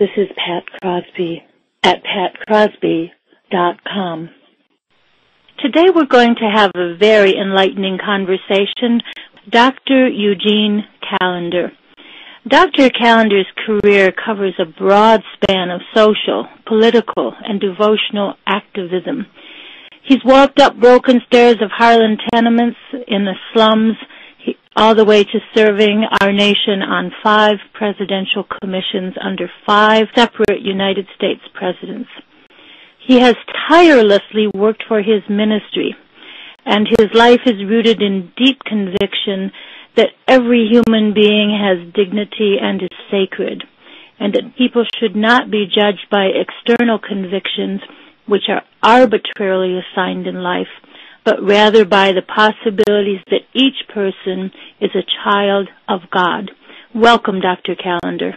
This is Pat Crosby at patcrosby.com. Today we're going to have a very enlightening conversation. With Dr. Eugene Callender. Dr. Callender's career covers a broad span of social, political, and devotional activism. He's walked up broken stairs of Harlem tenements in the slums, all the way to serving our nation on five presidential commissions under five separate United States presidents. He has tirelessly worked for his ministry, and his life is rooted in deep conviction that every human being has dignity and is sacred, and that people should not be judged by external convictions which are arbitrarily assigned in life, but rather by the possibilities that each person is a child of God. Welcome, Dr. Callender.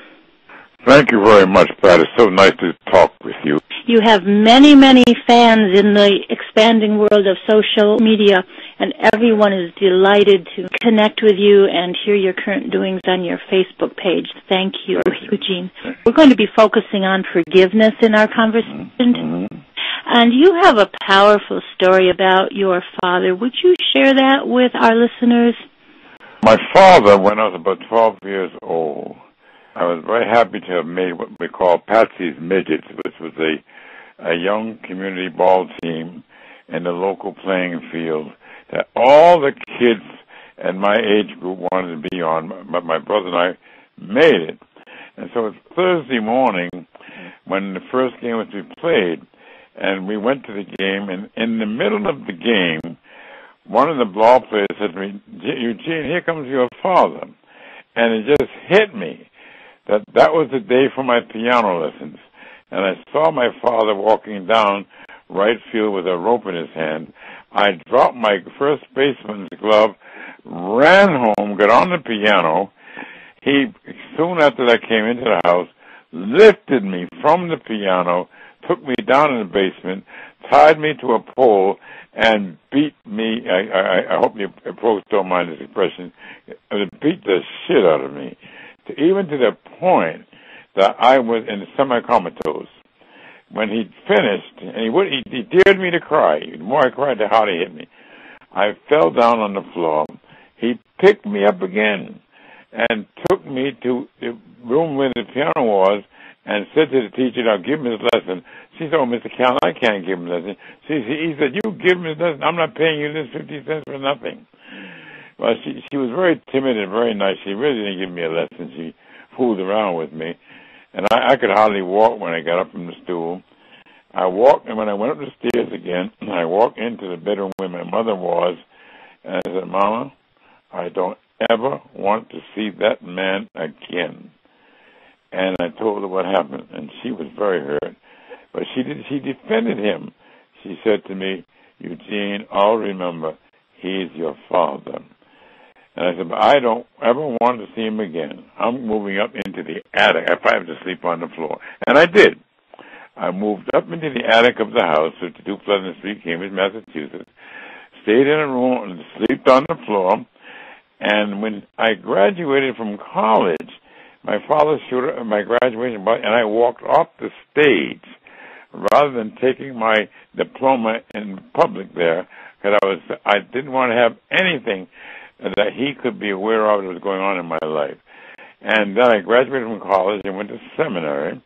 Thank you very much, Pat. It's so nice to talk with you. You have many, many fans in the expanding world of social media, and everyone is delighted to connect with you and hear your current doings on your Facebook page. Thank you, Thank Eugene. You. We're going to be focusing on forgiveness in our conversation. Mm-hmm. And you have a powerful story about your father. Would you share that with our listeners? My father, when I was about 12 years old, I was very happy to have made what we call Patsy's Midgets, which was a, a young community ball team in the local playing field that all the kids at my age group wanted to be on, but my brother and I made it. And so it's Thursday morning when the first game was to be played, and we went to the game, and in the middle of the game, one of the ball players said to me, Eugene, here comes your father. And it just hit me that that was the day for my piano lessons. And I saw my father walking down right field with a rope in his hand. I dropped my first baseman's glove, ran home, got on the piano. He, soon after that came into the house, lifted me from the piano, took me down in the basement, tied me to a pole, and beat me. I, I, I hope you folks don't mind this expression. Beat the shit out of me, to, even to the point that I was in semi-comatose. When he finished, and he would, he, he dared me to cry. The more I cried, the harder he hit me. I fell down on the floor. He picked me up again and took me to the room where the piano was and said to the teacher, now give him his lesson. She said, oh, Mr. Callan, I can't give him a lesson. She, he said, you give him his lesson. I'm not paying you this 50 cents for nothing. Well, she, she was very timid and very nice. She really didn't give me a lesson. She fooled around with me. And I, I could hardly walk when I got up from the stool. I walked, and when I went up the stairs again, and I walked into the bedroom where my mother was, and I said, Mama, I don't ever want to see that man again and I told her what happened, and she was very hurt. But she did, she defended him. She said to me, Eugene, I'll remember, he's your father. And I said, but I don't ever want to see him again. I'm moving up into the attic. if I have to sleep on the floor. And I did. I moved up into the attic of the house, 52 Pleasant Street, Cambridge, Massachusetts. Stayed in a room and slept on the floor. And when I graduated from college, my father showed at my graduation, and I walked off the stage rather than taking my diploma in public there because I was I didn't want to have anything that he could be aware of that was going on in my life. And then I graduated from college and went to seminary.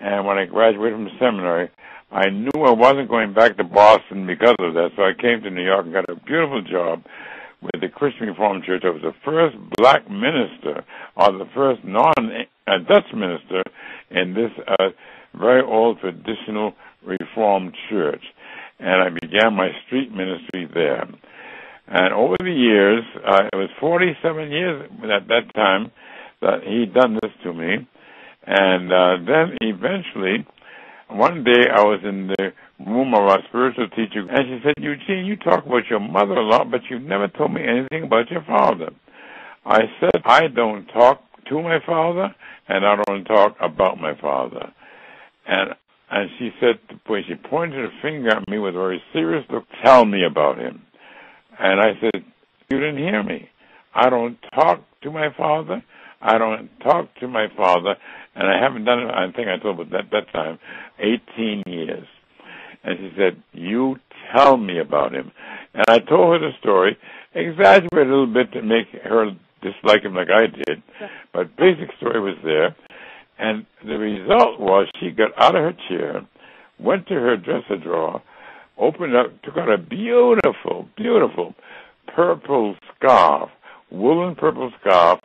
And when I graduated from seminary, I knew I wasn't going back to Boston because of that. So I came to New York and got a beautiful job with the Christian Reformed Church. I was the first black minister or the first non-Dutch minister in this uh, very old traditional Reformed church. And I began my street ministry there. And over the years, uh, it was 47 years at that time that he'd done this to me. And uh, then eventually, one day I was in the of our spiritual teacher, and she said, Eugene, you talk about your mother a lot, but you've never told me anything about your father. I said, I don't talk to my father, and I don't talk about my father. And and she said, when she pointed her finger at me with a very serious look, tell me about him. And I said, you didn't hear me. I don't talk to my father. I don't talk to my father, and I haven't done it. I think I told her at that time, 18 years. And she said, "You tell me about him." And I told her the story, exaggerated a little bit to make her dislike him like I did, but basic story was there. And the result was she got out of her chair, went to her dresser drawer, opened up, took out a beautiful, beautiful purple scarf, woolen purple scarf,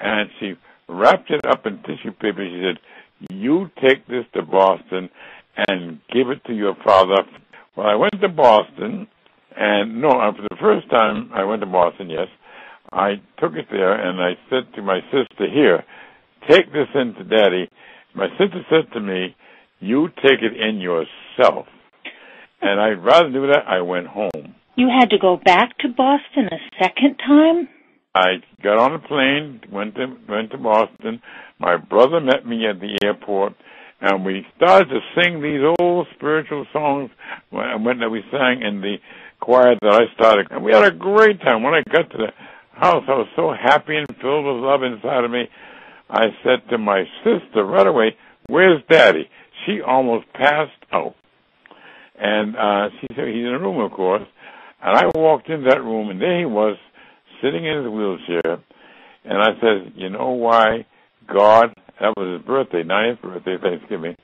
and she wrapped it up in tissue paper. She said, "You take this to Boston and give it to your father." Well, I went to Boston, and no, uh, for the first time I went to Boston. Yes, I took it there, and I said to my sister, "Here, take this in to Daddy." My sister said to me, "You take it in yourself." And I'd rather do that. I went home. You had to go back to Boston a second time? I got on a plane, went to went to Boston. My brother met me at the airport, and we started to sing these old spiritual songs when, when we sang in the choir that I started. And we had a great time. When I got to the house, I was so happy and filled with love inside of me. I said to my sister right away, "Where's Daddy?" She almost passed out. And uh, she said, he's in a room, of course. And I walked in that room, and there he was, sitting in his wheelchair. And I said, you know why God, that was his birthday, 90th birthday, Thanksgiving,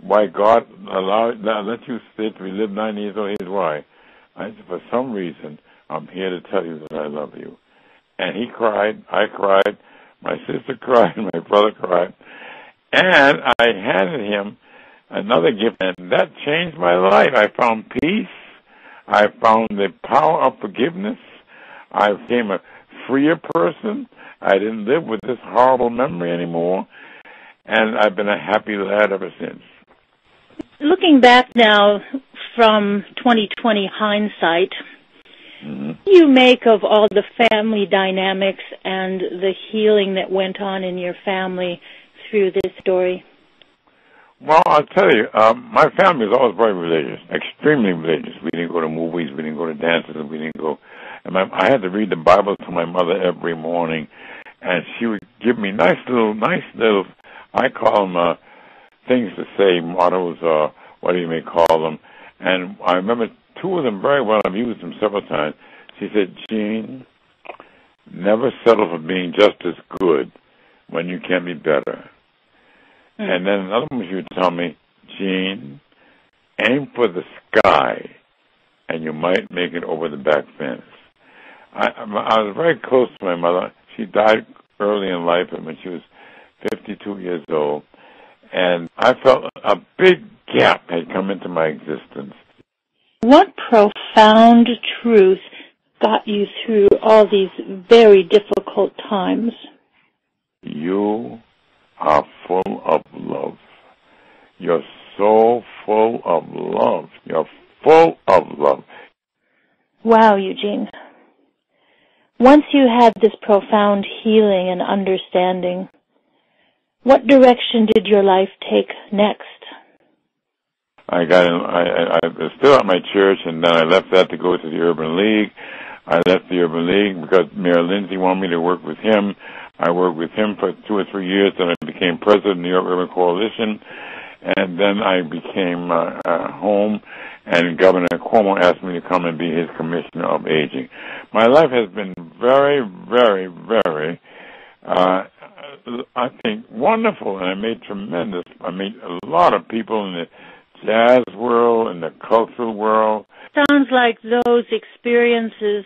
why God allowed, let you sit to live 90 years old, here's why. I said, for some reason, I'm here to tell you that I love you. And he cried, I cried, my sister cried, my brother cried. And I handed him another gift, and that changed my life. I found peace. I found the power of forgiveness. I became a freer person. I didn't live with this horrible memory anymore, and I've been a happy lad ever since. Looking back now from 2020 hindsight, mm-hmm. you make of all the family dynamics and the healing that went on in your family through this story? Well, I'll tell you, um, my family was always very religious, extremely religious. We didn't go to movies, we didn't go to dances, we didn't go. And my, I had to read the Bible to my mother every morning, and she would give me nice little, nice little, I call them uh, things to say, mottos, or whatever you may call them. And I remember two of them very well. I've used them several times. She said, Gene, never settle for being just as good when you can be better. Mm. And then another one she would tell me, Gene, aim for the sky, and you might make it over the back fence. I, I was very close to my mother. She died early in life when she was 52 years old. And I felt a big gap had come into my existence. What profound truth got you through all these very difficult times? You are full of love. You're so full of love. You're full of love. Wow, Eugene. Once you had this profound healing and understanding, what direction did your life take next? I got in, I, I was still at my church and then I left that to go to the Urban League. I left the Urban League because Mayor Lindsay wanted me to work with him. I worked with him for two or three years, then I became president of the New York Urban Coalition, and then I became uh, uh, home, and Governor Cuomo asked me to come and be his commissioner of aging. My life has been very, very, very, uh, I think, wonderful, and I made tremendous, I met a lot of people in the jazz world, in the cultural world. Sounds like those experiences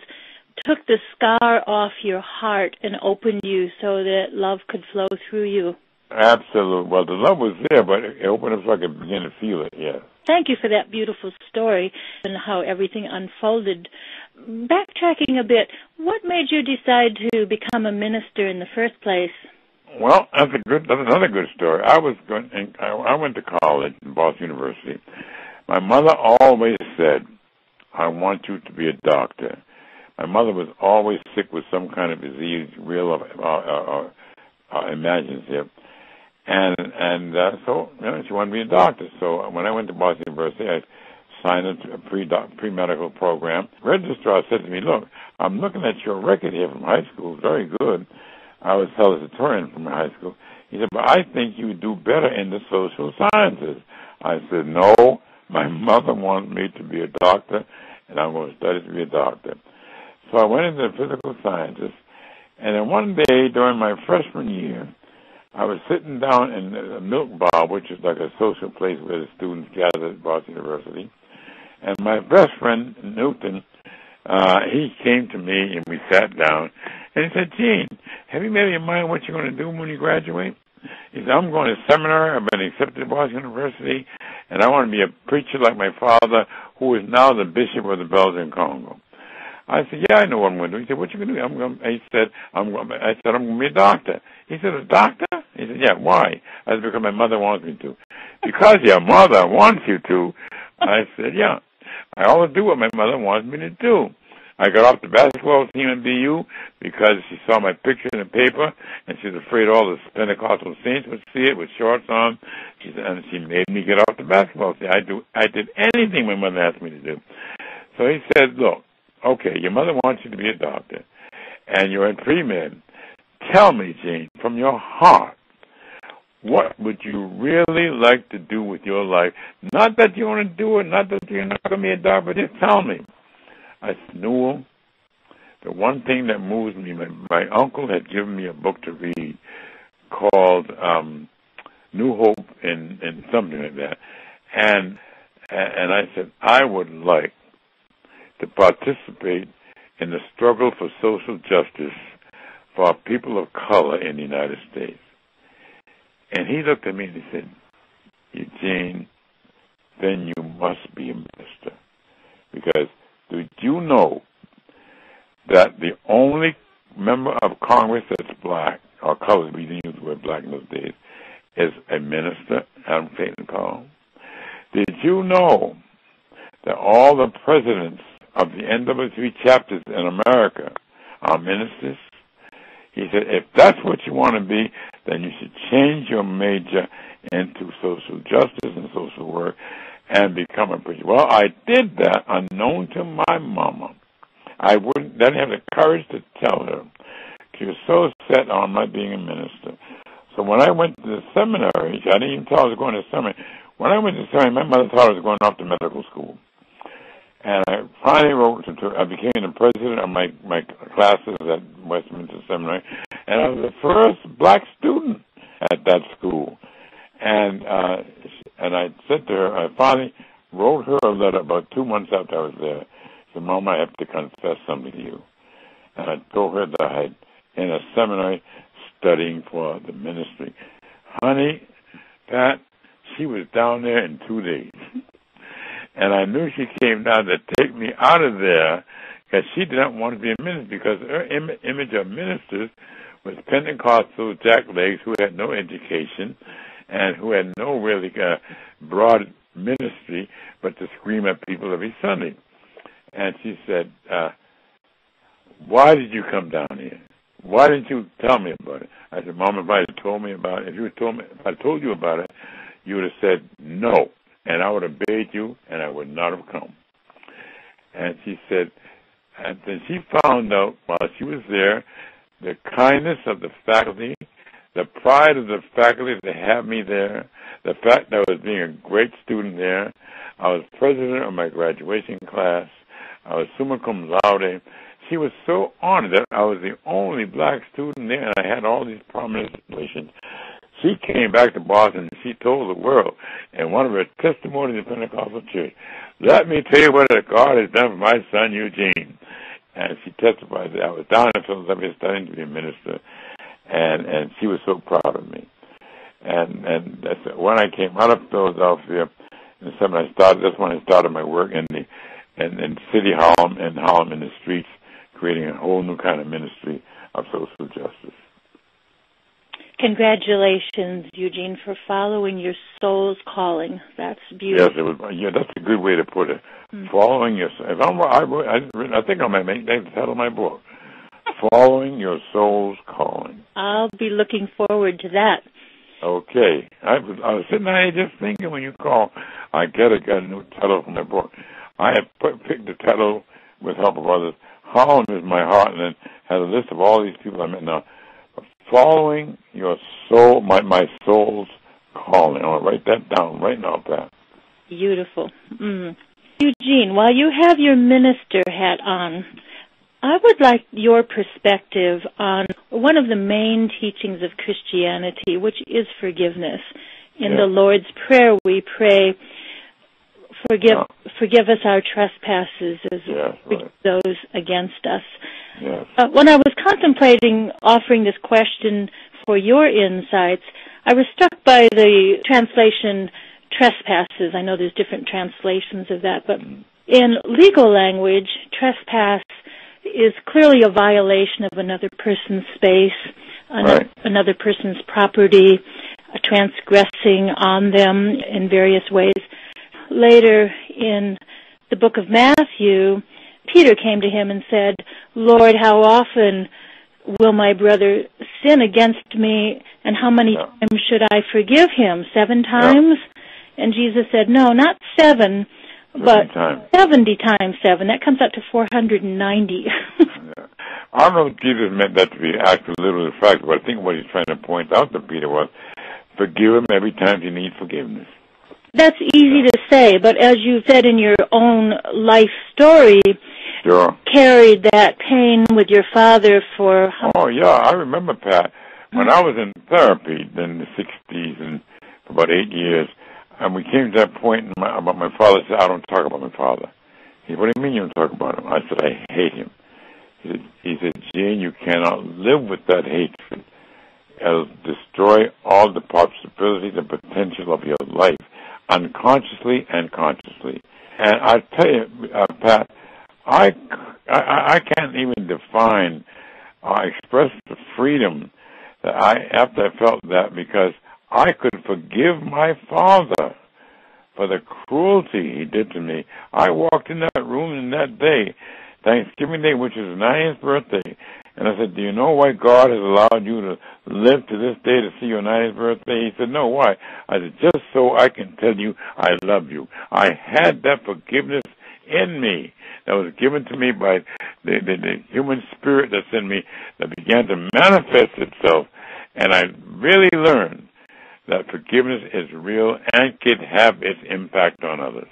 took the scar off your heart and opened you so that love could flow through you. Absolutely. Well, the love was there, but it opened up so I could begin to feel it, yes. Thank you for that beautiful story and how everything unfolded. Backtracking a bit, what made you decide to become a minister in the first place? Well, that's a good. That's another good story. I was going. I, went to college in Boston University. My mother always said, "I want you to be a doctor." My mother was always sick with some kind of disease, real or uh, uh, uh, imaginative, and and uh, so you know she wanted to be a doctor. So when I went to Boston University, I signed a pre pre medical program. Registrar said to me, "Look, I'm looking at your record here from high school, very good, I was salutatorian from high school. He said, but I think you would do better in the social sciences. I said, no, my mother wants me to be a doctor, and I'm going to study to be a doctor. So I went into physical sciences, and then one day during my freshman year, I was sitting down in a milk bar, which is like a social place where the students gather at Boston University. And my best friend, Newton, uh, he came to me and we sat down and he said, Gene, have you made up your mind what you're going to do when you graduate? He said, I'm going to seminary. I've been accepted at Boston University and I want to be a preacher like my father, who is now the bishop of the Belgian Congo. I said, yeah, I know what I'm going to do. He said, what you going to do? I'm going. He said, I'm. I said, I'm going to be a doctor. He said, a doctor? He said, yeah. Why? I said, because my mother wants me to. Because your mother wants you to. I said, yeah. I always do what my mother wants me to do. I got off the basketball team at BU because she saw my picture in the paper and she was afraid all the Pentecostal saints would see it with shorts on. She said, and she made me get off the basketball team. I do, I did anything my mother asked me to do. So he said, look, okay, your mother wants you to be a doctor and you're in pre-med. Tell me, Gene, from your heart, what would you really like to do with your life? Not that you want to do it, not that you're not going to be a doctor, but just tell me. I knew the one thing that moves me, my, my uncle had given me a book to read called um, New Hope and, and something like that. And and I said, I would like to participate in the struggle for social justice for people of color in the United States. And he looked at me and he said, Eugene, then you must be a minister. Because did you know that the only member of Congress that's black, or colored, we didn't use the word black in those days, is a minister, Adam Clayton Powell? Did you know that all the presidents of the NAACP chapters in America are ministers? He said, if that's what you want to be, then you should change your major into social justice and social work and become a preacher. Well, I did that unknown to my mama. I wouldn't didn't have the courage to tell her. She was so set on my being a minister. So when I went to the seminary, I didn't even tell I was going to seminary. When I went to seminary, my mother thought I was going off to medical school. And I finally wrote to, I became the president of my, my classes at Westminster Seminary. And I was the first black student at that school. And uh, and I said to her, I finally wrote her a letter about two months after I was there. I said, Mom, I have to confess something to you. And I told her that I had in a seminary studying for the ministry. Honey, Pat, she was down there in two days. and I knew she came down to take me out of there because she didn't want to be a minister because her Im- image of ministers was Pentecostal jacklegs who had no education and who had no really uh, broad ministry but to scream at people every Sunday. And she said, uh, why did you come down here? Why didn't you tell me about it? I said, Mom, if I had told me about it, if you had told me, if I told you about it, you would have said no, and I would have obeyed you, and I would not have come. And she said, and then she found out while she was there the kindness of the faculty the pride of the faculty to have me there, the fact that I was being a great student there. I was president of my graduation class. I was summa cum laude. She was so honored that I was the only black student there, and I had all these prominent relations. She came back to Boston and she told the world in one of her testimonies in Pentecostal Church, let me tell you what God has done for my son Eugene. And she testified that I was down in Philadelphia studying to be a minister and and she was so proud of me. And and that's, when I came out of Philadelphia, in summer I started. That's when I started my work in the in, in City Harlem and Harlem in the streets, creating a whole new kind of ministry of social justice. Congratulations, Eugene, for following your soul's calling. That's beautiful. Yes, it was. Yeah, that's a good way to put it. Mm-hmm. Following your. If I'm, I, I, I think I might make that the title of my book following your soul's calling. I'll be looking forward to that. Okay. I was, I was sitting there just thinking when you called, I get a, got a new title from my book. I have put, picked the title with help of others. Harlem is my heart, and then had a list of all these people I met. Now, following your soul, my, my soul's calling. I'll write that down right now, Pat. Beautiful. Mm. Eugene, while you have your minister hat on, I would like your perspective on one of the main teachings of Christianity, which is forgiveness. In Yeah. the Lord's Prayer, we pray, "Forgive, Yeah. forgive us our trespasses as Yes, right. those against us." Yes. Uh, when I was contemplating offering this question for your insights, I was struck by the translation trespasses. I know there's different translations of that, but in legal language, trespass is clearly a violation of another person's space, another, Right. another person's property, uh, transgressing on them in various ways. Later in the book of Matthew, Peter came to him and said, Lord, how often will my brother sin against me, and how many Yeah. times should I forgive him? Seven times? And Jesus said, No, not seven, but times. 70 times seven. That comes out to 490. Yeah. I don't know if Jesus meant that to be actually literally fact, but I think what he's trying to point out to Peter was forgive him every time you need forgiveness. That's easy to say, but as you said in your own life story, Sure. carried that pain with your father for Oh yeah, I remember Pat. When I was in therapy in the sixties and for about eight years, and we came to that point in my, about my father said, I don't talk about my father. He said, What do you mean you don't talk about him? I said, I hate him. He said, he said, Gene, you cannot live with that hatred. It'll destroy all the possibilities and potential of your life, unconsciously and consciously. And I tell you, uh, Pat, I, I, I can't even define or express the freedom that I, after I felt that, because I could forgive my father for the cruelty he did to me. I walked in that room in that day, Thanksgiving Day, which is Nine's birthday, and I said, "Do you know why God has allowed you to live to this day to see your ninth birthday?" He said, "No, why?" I said, "Just so I can tell you I love you." I had that forgiveness in me that was given to me by the, the, the human spirit that's in me that began to manifest itself, and I really learned that forgiveness is real and can have its impact on others.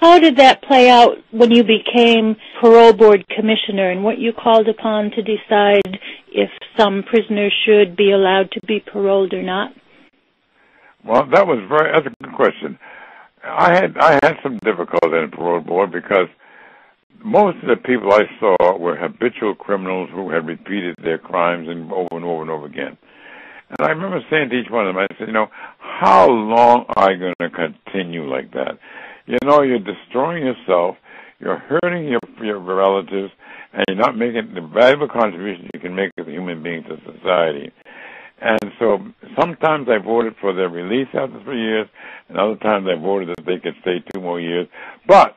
How did that play out when you became parole board commissioner and what you called upon to decide if some prisoners should be allowed to be paroled or not? Well, that was very. That's a good question. I had I had some difficulty in the parole board because most of the people I saw were habitual criminals who had repeated their crimes and over and over and over again. And I remember saying to each one of them, I said, you know, how long are you going to continue like that? You know, you're destroying yourself, you're hurting your your relatives, and you're not making the valuable contribution you can make as a human being to society. And so sometimes I voted for their release after three years, and other times I voted that they could stay two more years. But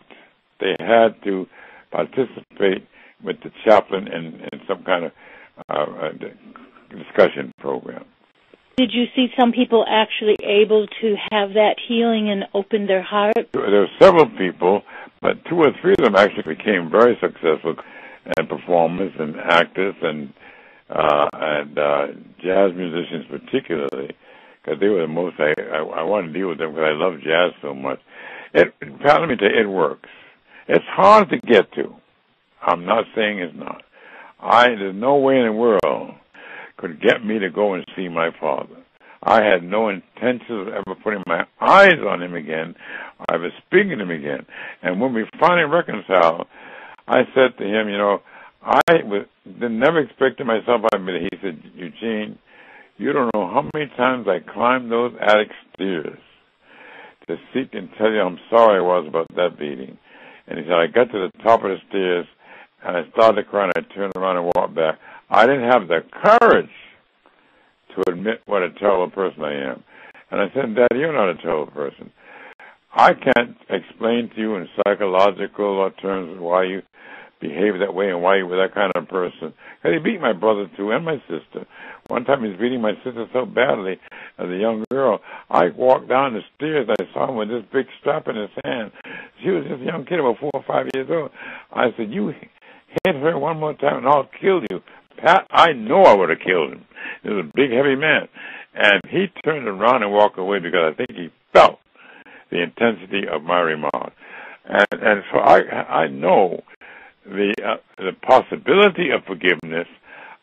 they had to participate with the chaplain in, in some kind of uh, uh, discussion program. Did you see some people actually able to have that healing and open their heart? There were several people, but two or three of them actually became very successful and performers and actors and uh, and uh, jazz musicians particularly, because they were the most. I, I I want to deal with them because I love jazz so much. It, let me it works. It's hard to get to. I'm not saying it's not. I there's no way in the world could get me to go and see my father. I had no intention of ever putting my eyes on him again, or ever speaking to him again. And when we finally reconciled, I said to him, you know, I was never expected myself. I mean, he said, Eugene, you don't know how many times I climbed those attic stairs to seek and tell you how sorry I was about that beating. And he said, I got to the top of the stairs and I started to cry and I turned around and walked back. I didn't have the courage to admit what a terrible person I am. And I said, Dad, you're not a terrible person. I can't explain to you in psychological terms why you behave that way and why you were that kind of person. Because he beat my brother too and my sister. One time he was beating my sister so badly as a young girl. I walked down the stairs. I saw him with this big strap in his hand. She was just a young kid, about four or five years old. I said, "You hit her one more time, and I'll kill you." Pat, I know I would have killed him. He was a big, heavy man. And he turned around and walked away because I think he felt the intensity of my remark. And, and so I, I know the, uh, the possibility of forgiveness.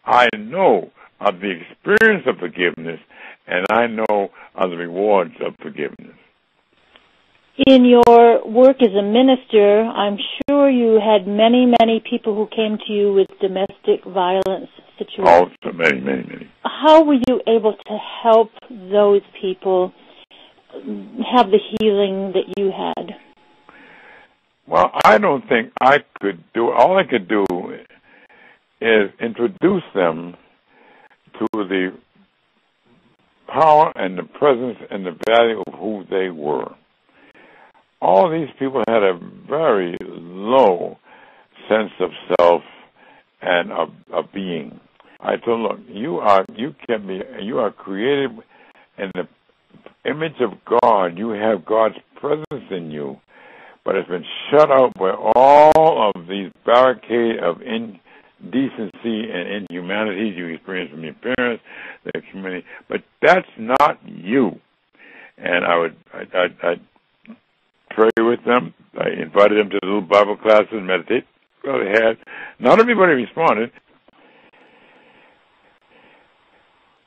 I know of the experience of forgiveness, and I know of the rewards of forgiveness. In your work as a minister, I'm sure you had many, many people who came to you with domestic violence situations. Oh, many, many, many. How were you able to help those people have the healing that you had? Well, I don't think I could do. All I could do is introduce them to the power and the presence and the value of who they were all these people had a very low sense of self and of, of being. I told them, look, you are you can be you are created in the image of God. You have God's presence in you, but it's been shut out by all of these barricades of indecency and inhumanities you experience from your parents, the community. But that's not you. And I would I, I, I pray with them. I invited them to the little Bible classes and meditate. Well, they had. Not everybody responded.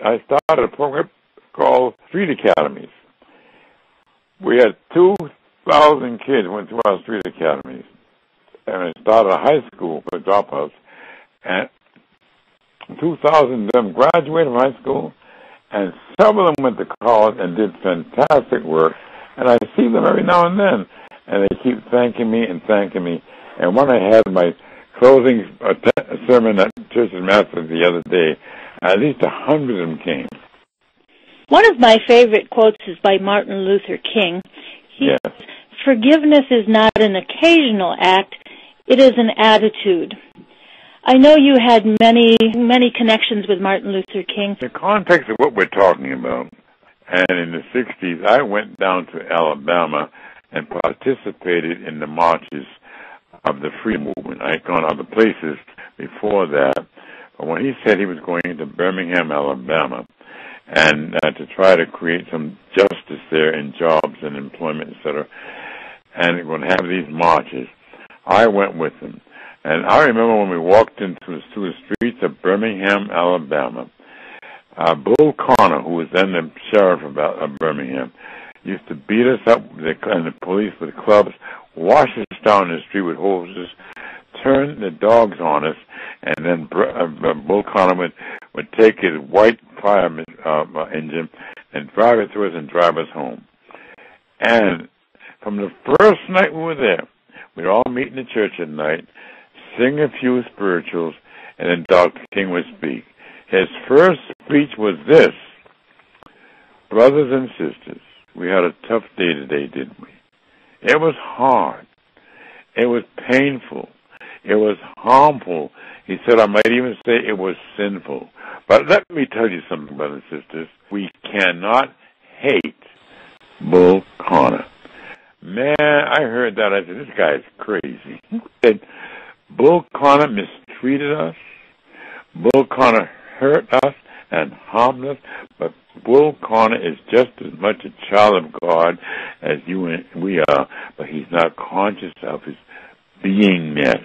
I started a program called Street Academies. We had 2,000 kids went through our street academies. And I started a high school for dropouts. And 2,000 of them graduated from high school, and several of them went to college and did fantastic work and I see them every now and then, and they keep thanking me and thanking me. And when I had my closing sermon at Church's Master the other day, at least a hundred of them came. One of my favorite quotes is by Martin Luther King. He yes. Says, Forgiveness is not an occasional act, it is an attitude. I know you had many, many connections with Martin Luther King. The context of what we're talking about and in the 60s, I went down to Alabama and participated in the marches of the freedom movement. I had gone other places before that. But when he said he was going to Birmingham, Alabama, and uh, to try to create some justice there in jobs and employment, etc., and going to have these marches, I went with him. And I remember when we walked into through the streets of Birmingham, Alabama, uh, Bull Connor, who was then the sheriff of, of Birmingham, used to beat us up, and the police with clubs, wash us down the street with hoses, turn the dogs on us, and then uh, uh, Bull Connor would, would take his white fire uh, engine and drive it through us and drive us home. And from the first night we were there, we'd all meet in the church at night, sing a few spirituals, and then Dr. King would speak. His first speech was this Brothers and sisters, we had a tough day today, didn't we? It was hard. It was painful. It was harmful. He said, I might even say it was sinful. But let me tell you something, brothers and sisters. We cannot hate Bull Connor. Man, I heard that. I said, this guy is crazy. He said, Bull Connor mistreated us. Bull Connor hurt us and harmed us, but Bull Connor is just as much a child of God as you and we are, but he's not conscious of his beingness.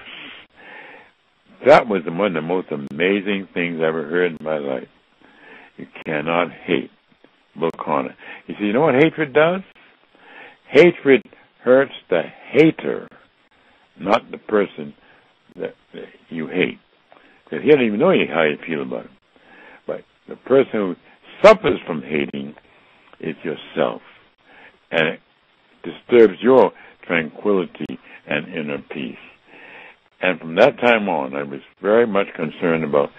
That was one of the most amazing things I ever heard in my life. You cannot hate Bull Connor. You see, you know what hatred does? Hatred hurts the hater, not the person that, you hate. Because he doesn't even know how you feel about it. The person who suffers from hating is yourself, and it disturbs your tranquility and inner peace. And from that time on, I was very much concerned about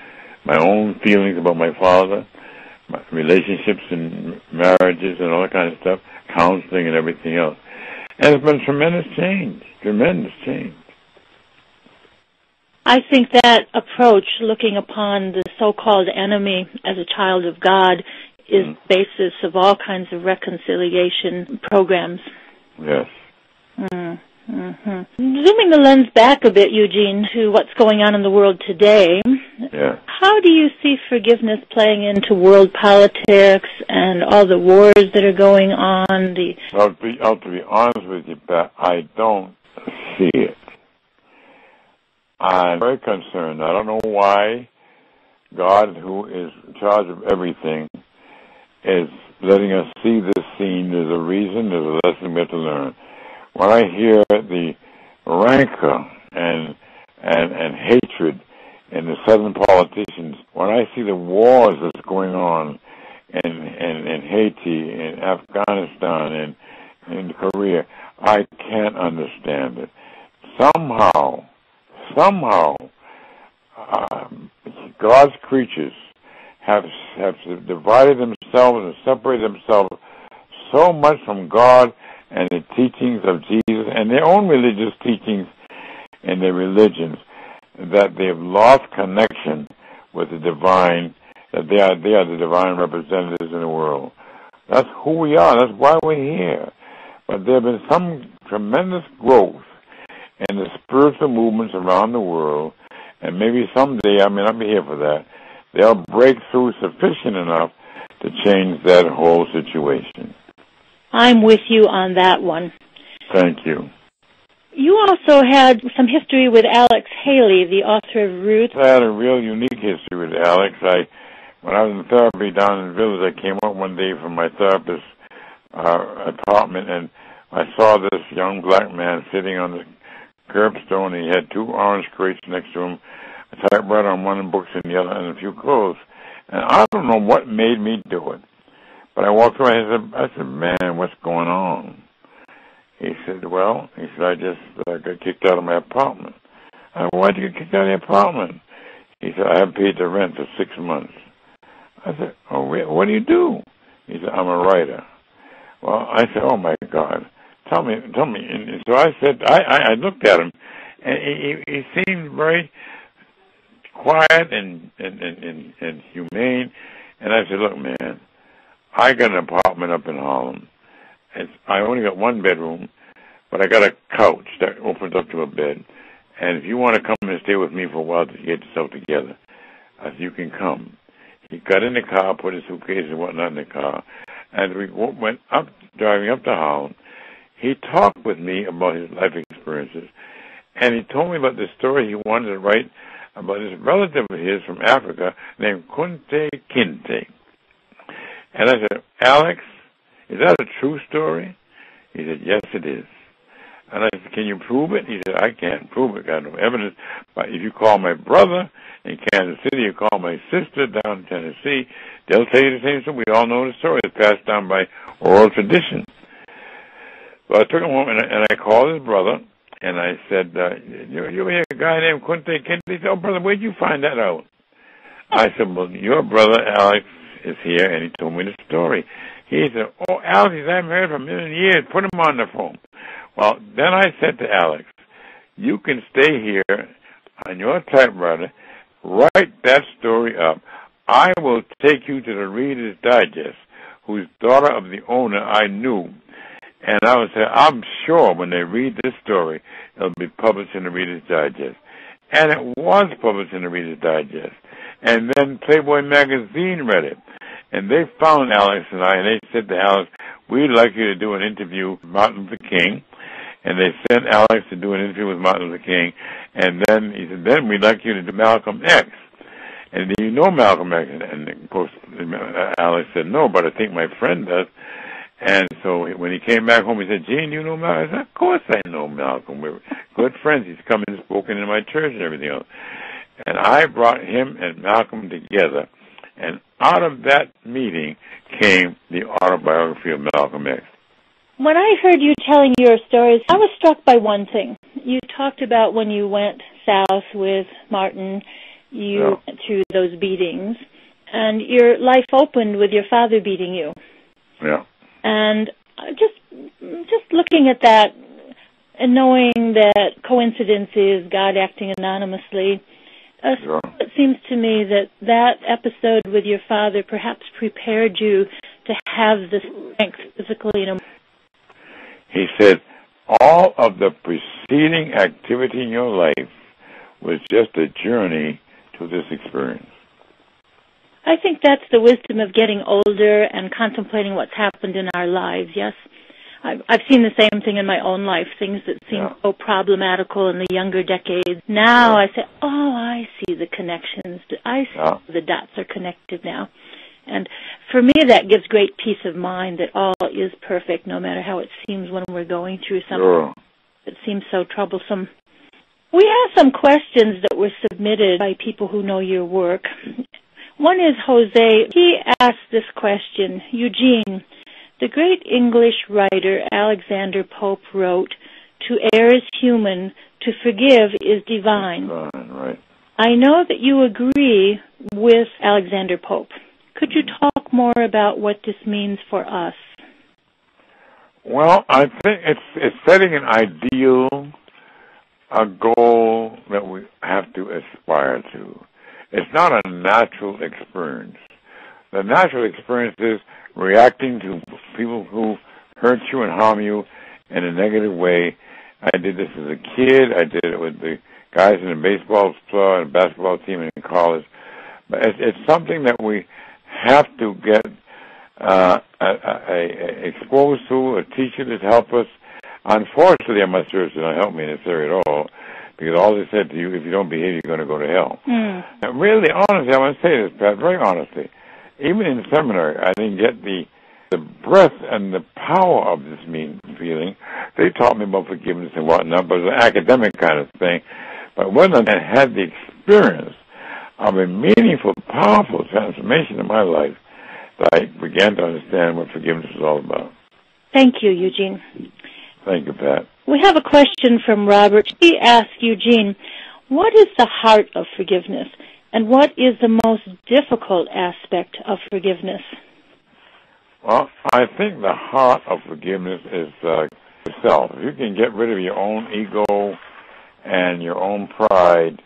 my own feelings about my father, my relationships and marriages and all that kind of stuff, counseling and everything else. And it's been tremendous change, tremendous change. I think that approach, looking upon the so-called enemy as a child of God, is mm. the basis of all kinds of reconciliation programs. Yes. Mm. Mm-hmm. Zooming the lens back a bit, Eugene, to what's going on in the world today. Yeah. How do you see forgiveness playing into world politics and all the wars that are going on? The well, to be, to be honest with you, Pat, I don't see it. I'm very concerned. I don't know why God, who is in charge of everything, is letting us see this scene. There's a reason, there's a lesson we have to learn. When I hear the rancor and and and hatred in the southern politicians, when I see the wars that's going on in in, in Haiti, in Afghanistan, and in Korea, I can't understand it. Somehow, somehow, um, God's creatures have have divided themselves and separated themselves so much from God and the teachings of Jesus and their own religious teachings and their religions that they have lost connection with the divine, that they are, they are the divine representatives in the world. That's who we are. That's why we're here. But there have been some tremendous growth in the spiritual movements around the world, and maybe someday, I may not be here for that, they'll break through sufficient enough to change that whole situation. I'm with you on that one. Thank you. You also had some history with Alex Haley, the author of Roots. I had a real unique history with Alex. I, when I was in therapy down in the village, I came up one day from my therapist's uh, apartment, and I saw this young black man sitting on the curbstone. He had two orange crates next to him, a typewriter on one and books in the other, and a few clothes. And I don't know what made me do it, but I walked away. I said, "I said, man, what's going on?" He said, well, he said, I just uh, got kicked out of my apartment. I said, why'd you get kicked out of the apartment? He said, I haven't paid the rent for six months. I said, oh, what do you do? He said, I'm a writer. Well, I said, oh my God, tell me, tell me. And so I said, I, I, I looked at him, and he, he seemed very quiet and, and, and, and, and humane. And I said, look, man, I got an apartment up in Harlem. It's, I only got one bedroom, but I got a couch that opens up to a bed. And if you want to come and stay with me for a while to get yourself together, uh, you can come. He got in the car, put his suitcase and whatnot in the car. As we went up, driving up to Harlem, he talked with me about his life experiences. And he told me about the story he wanted to write about this relative of his from Africa named Kunta Kinte. And I said, Alex, is that a true story? He said, Yes, it is. And I said, Can you prove it? He said, I can't prove it. I Got no evidence. But if you call my brother in Kansas City, you call my sister down in Tennessee, they'll tell you the same story. We all know the story. It's passed down by oral tradition. So I took him home and I, and I called his brother and I said, uh, you, you hear a guy named Kunta Kinte? He said, Oh, brother, where'd you find that out? I said, Well, your brother Alex is here and he told me the story. He said, Oh, Alex, I haven't heard from him in years. Put him on the phone. Well, then I said to Alex, You can stay here on your typewriter, write that story up. I will take you to the Reader's Digest, whose daughter of the owner I knew. And I would say, I'm sure when they read this story, it'll be published in the Reader's Digest. And it was published in the Reader's Digest. And then Playboy magazine read it. And they found Alex and I, and they said to Alex, we'd like you to do an interview with Martin Luther King. And they sent Alex to do an interview with Martin Luther King. And then he said, then we'd like you to do Malcolm X. And do you know Malcolm X? And of course, Alex said, no, but I think my friend does. And so when he came back home, he said, Gene, you know Malcolm? I said, of course I know Malcolm. We're good friends. He's come and spoken in my church and everything else. And I brought him and Malcolm together and out of that meeting came the autobiography of Malcolm X. When I heard you telling your stories, I was struck by one thing. You talked about when you went south with Martin, you yeah. went through those beatings, and your life opened with your father beating you. Yeah. And just just looking at that and knowing that coincidence is God acting anonymously, uh, sure. It seems to me that that episode with your father perhaps prepared you to have the strength physically and He said, all of the preceding activity in your life was just a journey to this experience. I think that's the wisdom of getting older and contemplating what's happened in our lives. Yes, I've, I've seen the same thing in my own life. Things that seem Yeah. so problematical in the younger decades. Now Yeah. I say, oh, I see the connections. I see Yeah. the dots are connected now. And for me, that gives great peace of mind that all is perfect, no matter how it seems when we're going through something that seems so troublesome. We have some questions that were submitted by people who know your work. One is Jose. He asked this question Eugene, the great English writer Alexander Pope wrote, To err is human, to forgive is divine. Fine, right. I know that you agree with Alexander Pope. Could you talk more about what this means for us? Well, I think it's it's setting an ideal, a goal that we have to aspire to. It's not a natural experience. The natural experience is reacting to people who hurt you and harm you in a negative way. I did this as a kid. I did it with the guys in the baseball club and basketball team in college. But it's, it's something that we have to get uh, a, a, a exposed to, a teacher to help us. Unfortunately, my church did not help me in this area at all, because all they said to you, if you don't behave, you're going to go to hell. Hmm. And really, honestly, I want to say this, Pat, very honestly. Even in seminary, I didn't get the the breadth and the power of this mean feeling. They taught me about forgiveness and whatnot, but it was an academic kind of thing. But when I had the experience of a meaningful, powerful transformation in my life, that I began to understand what forgiveness is all about. Thank you, Eugene. Thank you, Pat. We have a question from Robert. He asks Eugene, what is the heart of forgiveness and what is the most difficult aspect of forgiveness? Well, I think the heart of forgiveness is uh, yourself. If you can get rid of your own ego and your own pride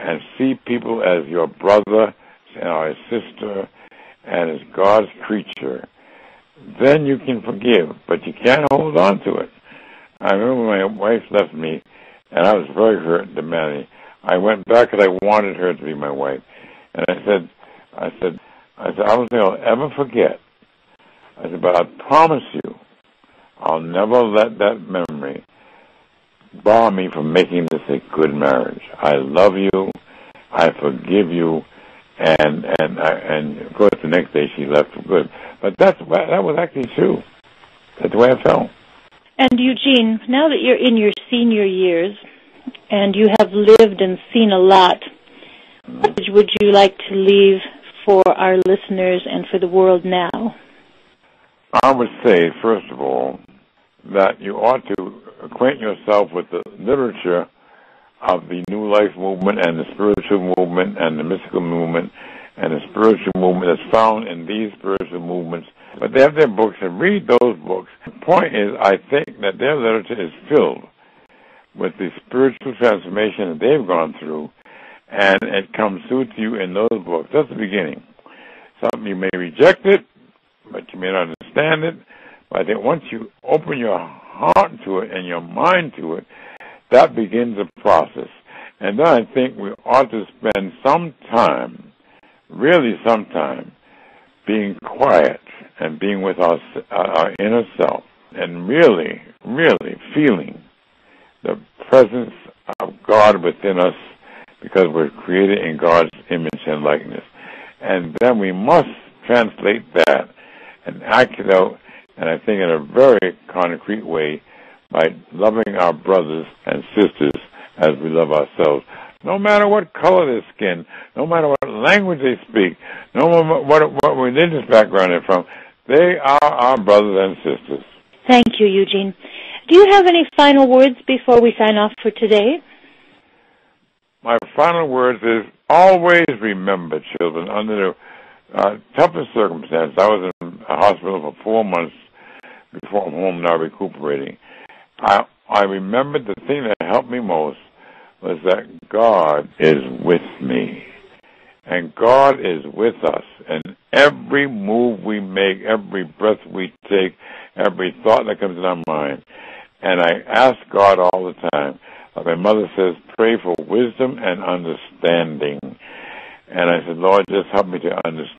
and see people as your brother or a sister and as God's creature, then you can forgive, but you can't hold on to it. I remember my wife left me, and I was very hurt, and demanding. I went back because I wanted her to be my wife, and I said, I said, I said, I don't think I'll ever forget. I said, but I promise you, I'll never let that memory bar me from making this a good marriage. I love you, I forgive you, and and and of course the next day she left for good. But that's that was actually true. That's the way I felt. And Eugene, now that you're in your senior years and you have lived and seen a lot, what would you like to leave for our listeners and for the world now? I would say, first of all, that you ought to acquaint yourself with the literature of the New Life movement and the spiritual movement and the mystical movement and the spiritual movement that's found in these spiritual movements. But they have their books and read those books. The point is, I think that their literature is filled with the spiritual transformation that they've gone through, and it comes through to you in those books. That's the beginning. Some you may reject it, but you may not understand it. But I think once you open your heart to it and your mind to it, that begins a process. And then I think we ought to spend some time, really some time, being quiet and being with our, our inner self and really, really feeling the presence of God within us because we're created in God's image and likeness. And then we must translate that and act it out, and I think in a very concrete way, by loving our brothers and sisters as we love ourselves. No matter what color their skin, no matter what language they speak, no matter what, what religious background they're from, they are our brothers and sisters. Thank you, Eugene. Do you have any final words before we sign off for today? My final words is always remember, children, under the uh, toughest circumstances. I was in a hospital for four months before I'm home now recuperating. I I remembered the thing that helped me most was that God is with me. And God is with us. And every move we make, every breath we take, every thought that comes in our mind. And I ask God all the time, like my mother says, pray for wisdom and understanding. And I said, Lord, just help me to understand